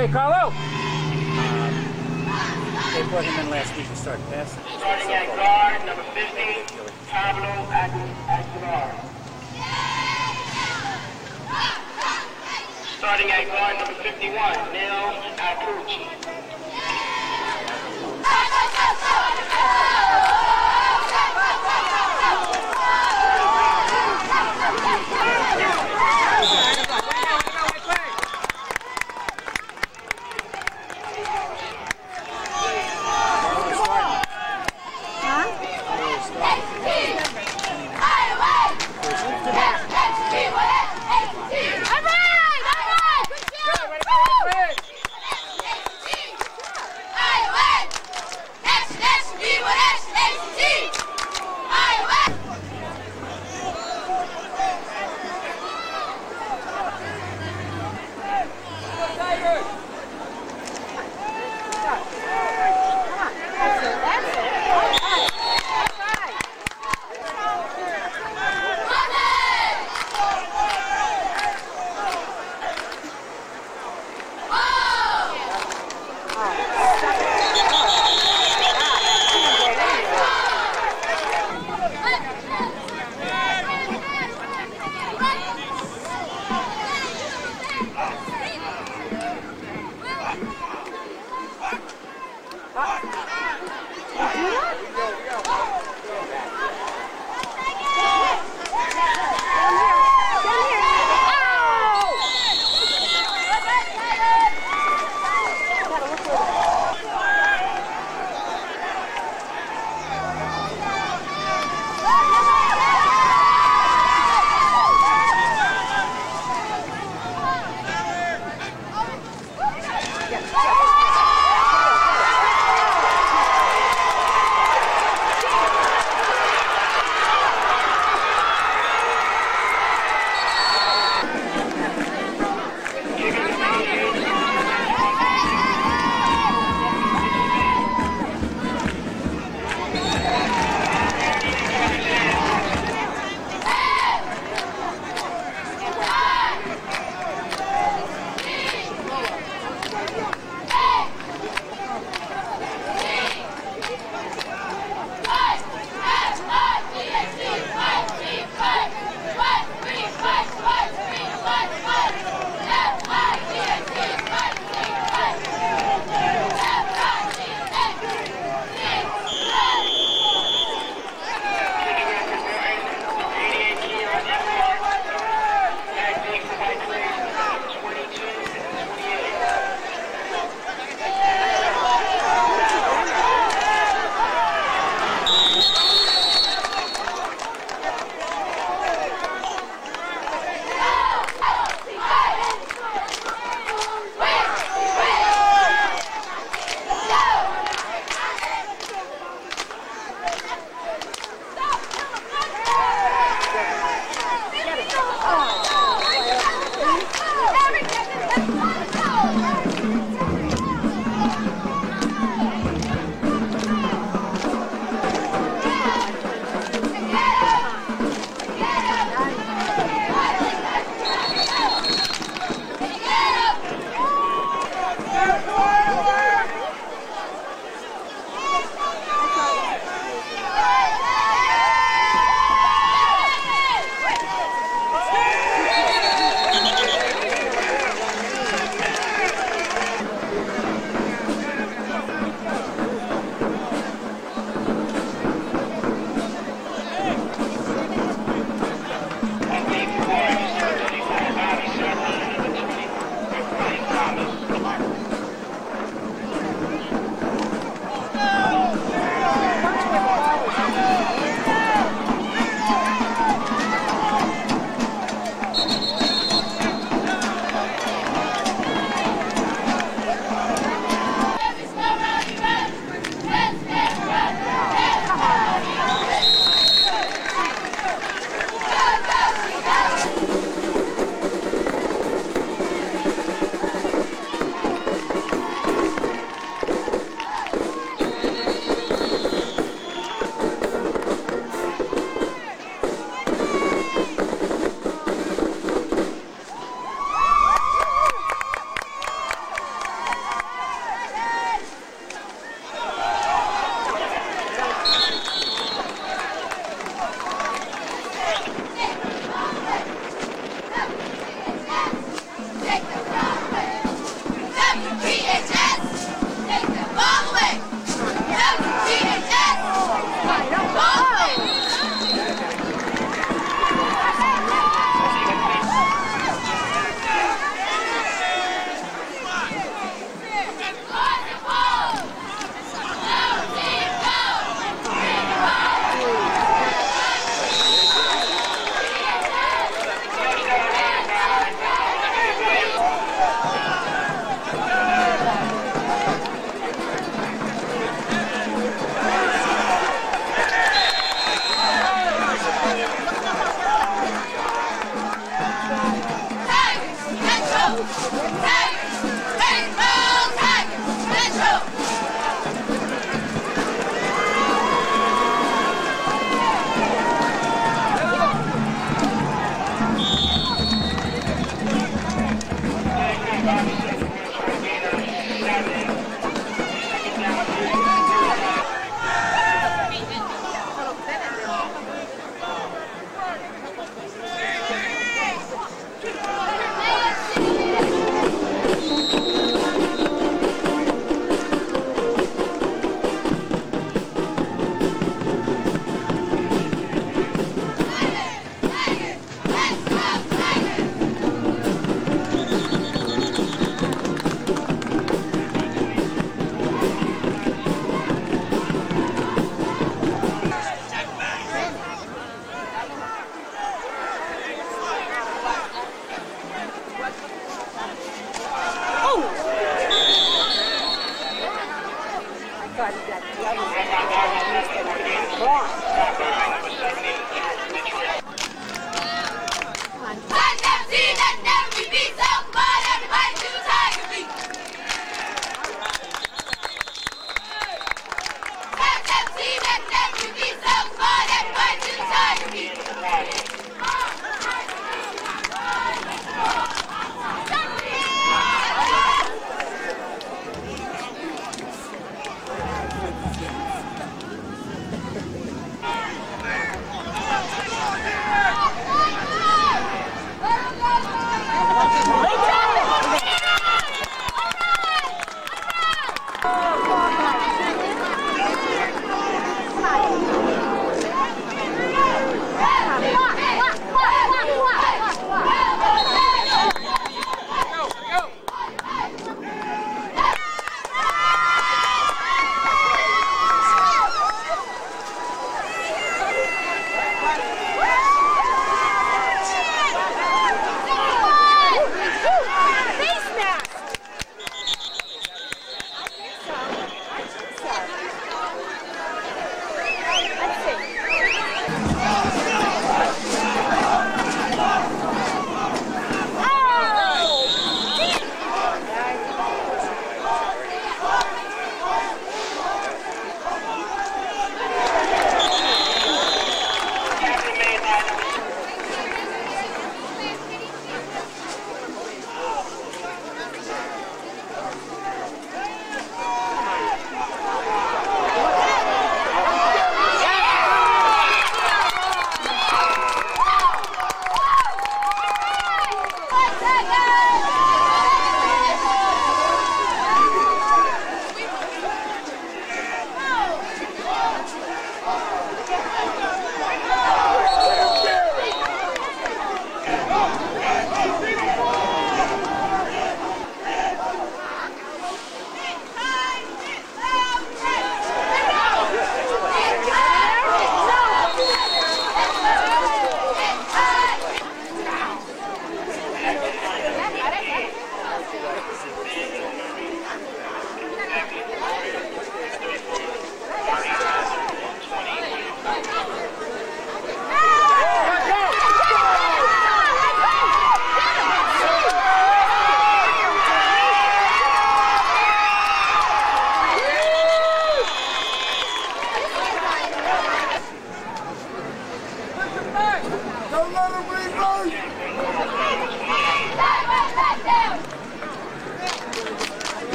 Okay, Carlo. Um, they brought him in last week to start passing. Starting at guard, number 50, Pablo Aguilar. Starting at guard, number 51, Neil Acucci.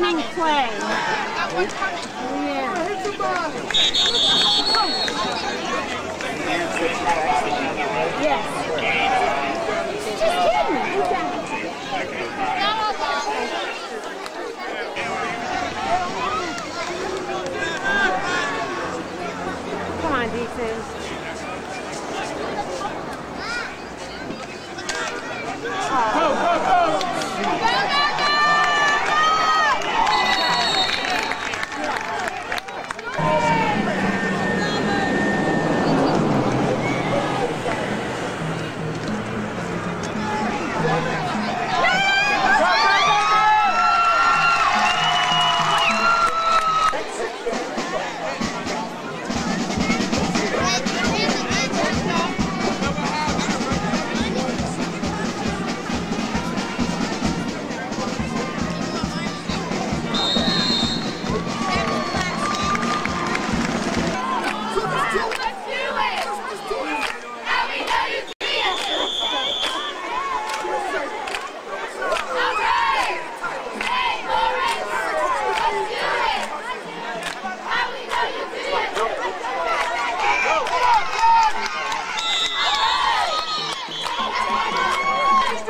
winning play. Yes. Just kidding.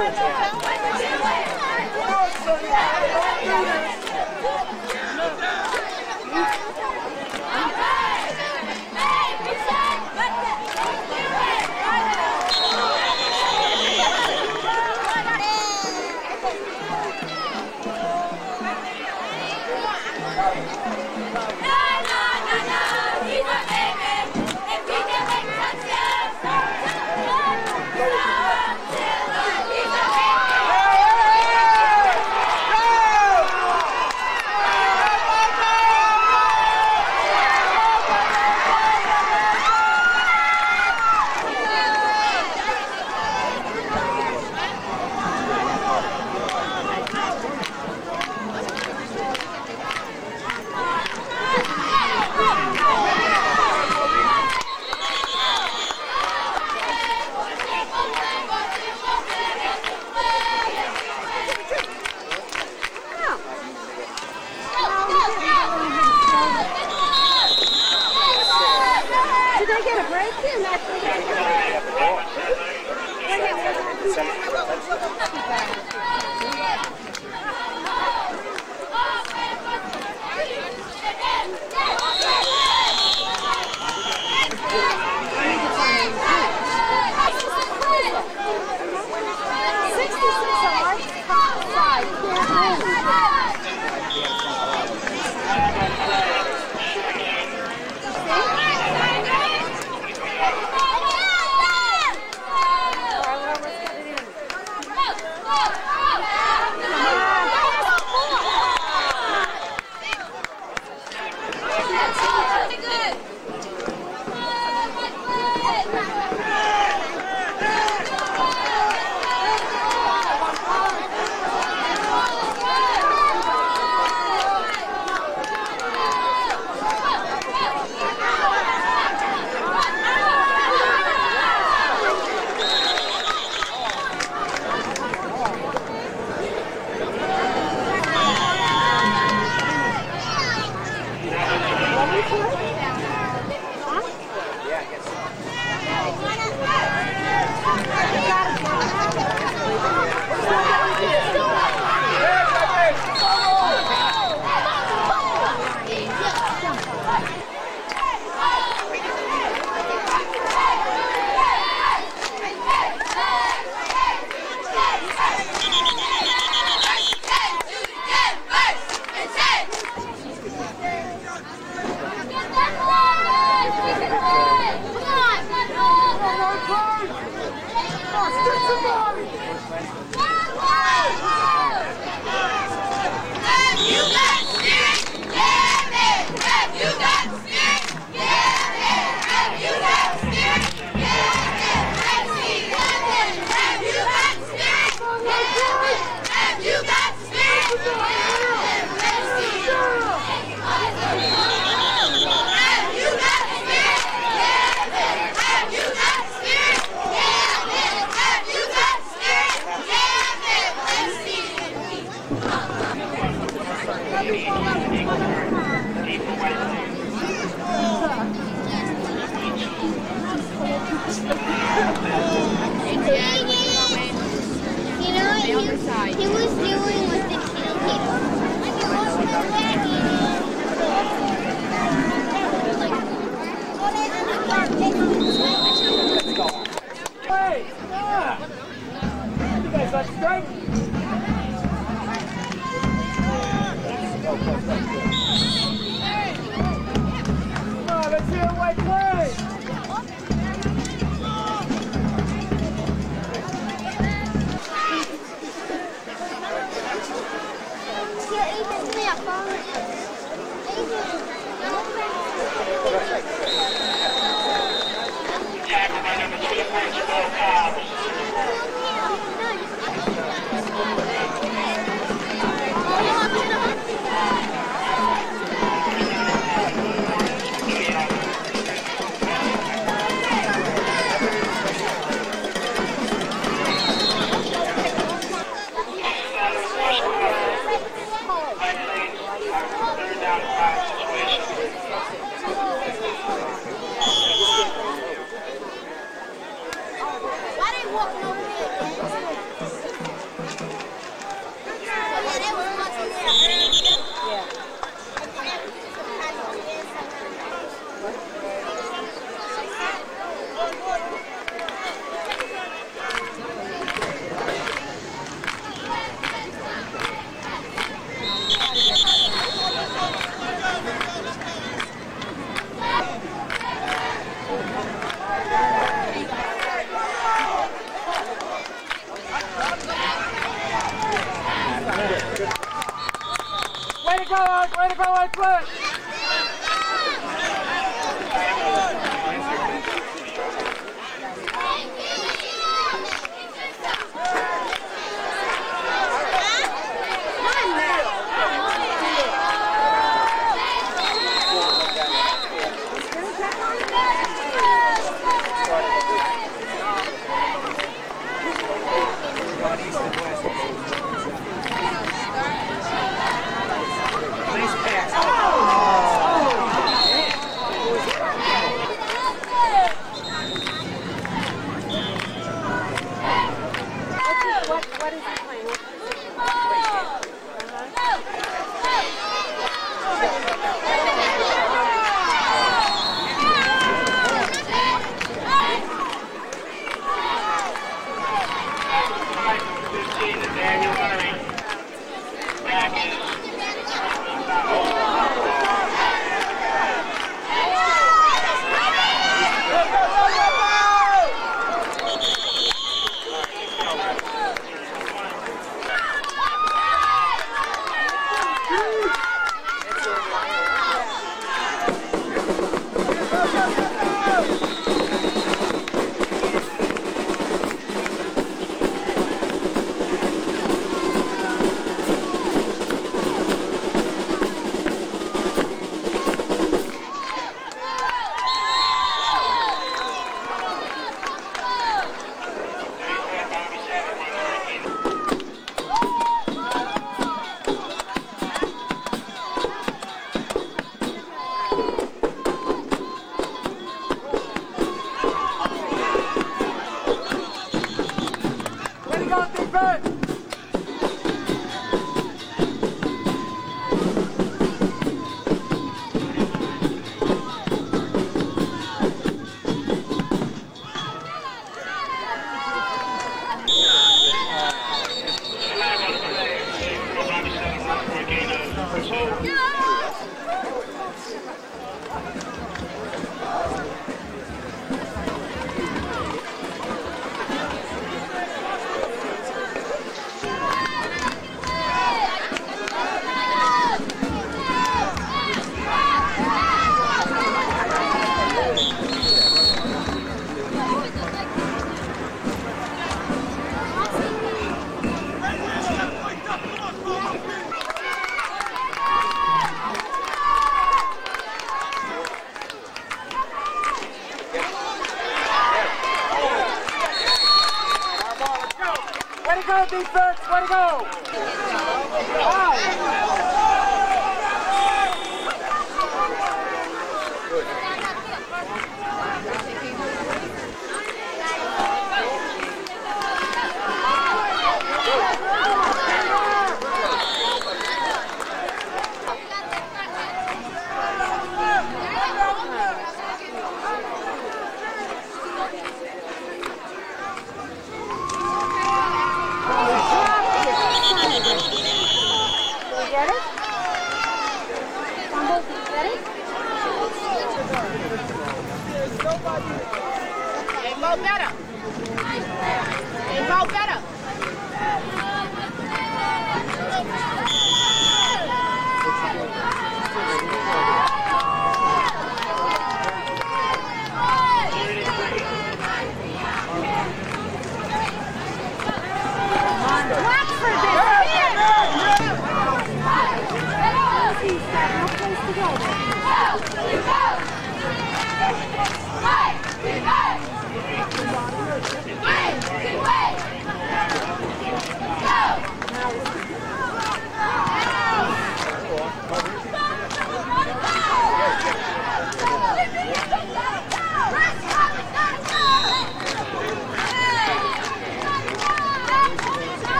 Let's do it.